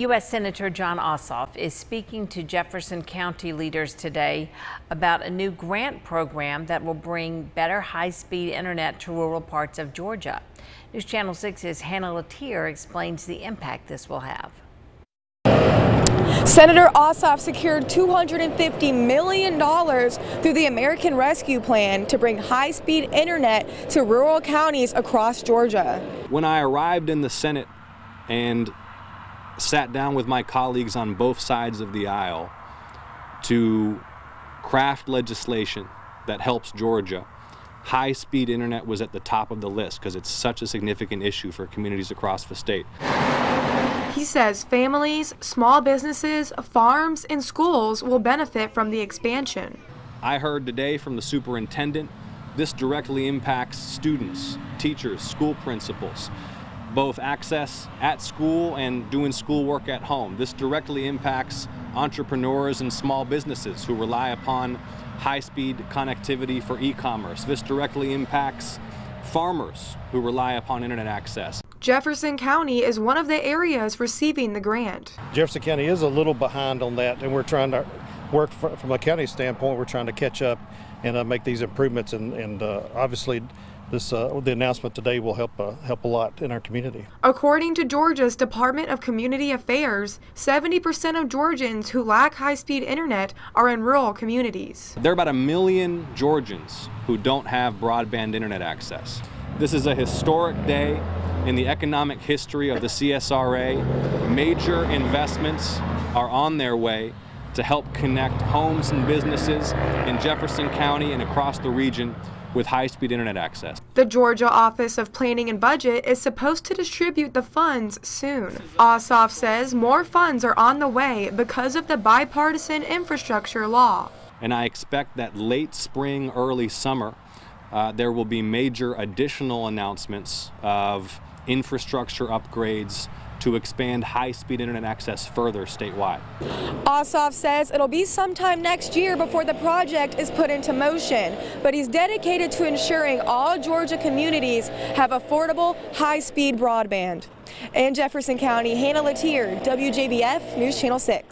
U.S. Senator Jon Ossoff is speaking to Jefferson County leaders today about a new grant program that will bring better high-speed internet to rural parts of Georgia. News Channel 6's Hannah Latier explains the impact this will have. Senator Ossoff secured $250 million through the American Rescue Plan to bring high-speed internet to rural counties across Georgia. When I arrived in the Senate and sat down with my colleagues on both sides of the aisle to craft legislation that helps Georgia. High speed internet was at the top of the list because it's such a significant issue for communities across the state. He says families, small businesses, farms, and schools will benefit from the expansion. I heard today from the superintendent this directly impacts students, teachers, school principals both access at school and doing schoolwork at home. This directly impacts entrepreneurs and small businesses who rely upon high-speed connectivity for e-commerce. This directly impacts farmers who rely upon internet access. Jefferson County is one of the areas receiving the grant. Jefferson County is a little behind on that, and we're trying to work from a county standpoint. We're trying to catch up and uh, make these improvements, and, and uh, obviously this uh, the announcement today will help uh, help a lot in our community. According to Georgia's Department of Community Affairs, 70% of Georgians who lack high-speed internet are in rural communities. There are about a million Georgians who don't have broadband internet access. This is a historic day in the economic history of the CSRA. Major investments are on their way to help connect homes and businesses in Jefferson County and across the region with high-speed internet access. The Georgia Office of Planning and Budget is supposed to distribute the funds soon. Ossoff says more funds are on the way because of the bipartisan infrastructure law. And I expect that late spring, early summer, uh, there will be major additional announcements of infrastructure upgrades to expand high-speed internet access further statewide. Ossoff says it'll be sometime next year before the project is put into motion, but he's dedicated to ensuring all Georgia communities have affordable, high-speed broadband. In Jefferson County, Hannah Latier, WJBF News Channel 6.